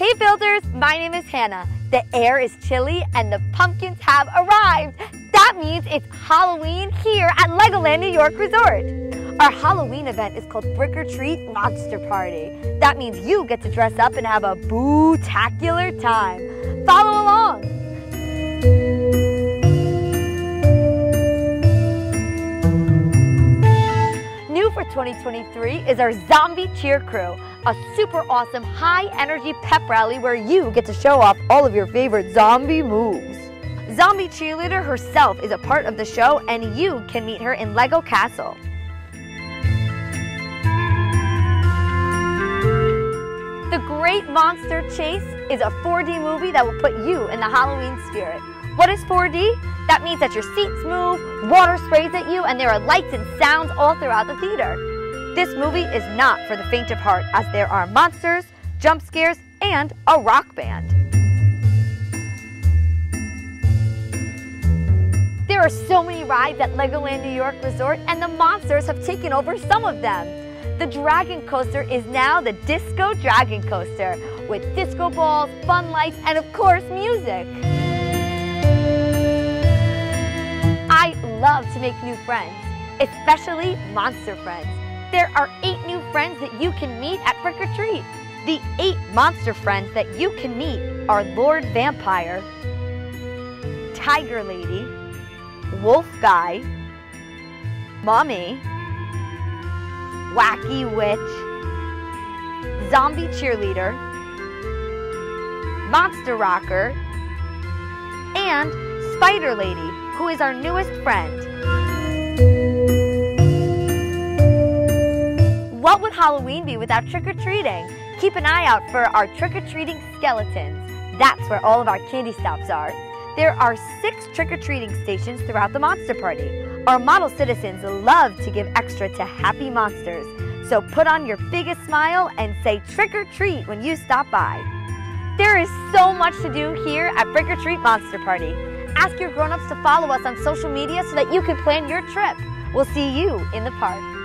Hey builders, my name is Hannah. The air is chilly and the pumpkins have arrived. That means it's Halloween here at Legoland New York Resort. Our Halloween event is called Brick or Treat Monster Party. That means you get to dress up and have a boo-tacular time. Follow 2023 is our Zombie Cheer Crew, a super awesome high energy pep rally where you get to show off all of your favorite zombie moves. Zombie Cheerleader herself is a part of the show and you can meet her in Lego Castle. The Great Monster Chase is a 4D movie that will put you in the Halloween spirit. What is 4D? That means that your seats move, water sprays at you, and there are lights and sounds all throughout the theater. This movie is not for the faint of heart as there are monsters, jump scares, and a rock band. There are so many rides at Legoland New York Resort and the monsters have taken over some of them. The Dragon Coaster is now the Disco Dragon Coaster with disco balls, fun lights, and of course music. I love to make new friends, especially monster friends. There are eight new friends that you can meet at Brick or Treat. The eight monster friends that you can meet are Lord Vampire, Tiger Lady, Wolf Guy, Mummy, Wacky Witch, Zombie Cheerleader, Monster Rocker, and Spider Lady, who is our newest friend. What would Halloween be without trick-or-treating? Keep an eye out for our trick-or-treating skeletons. That's where all of our candy stops are. There are six trick-or-treating stations throughout the Monster Party. Our model citizens love to give extra to happy monsters. So put on your biggest smile and say trick or treat when you stop by. There is so much to do here at Brick or Treat Monster Party. Ask your grown-ups to follow us on social media so that you can plan your trip. We'll see you in the park.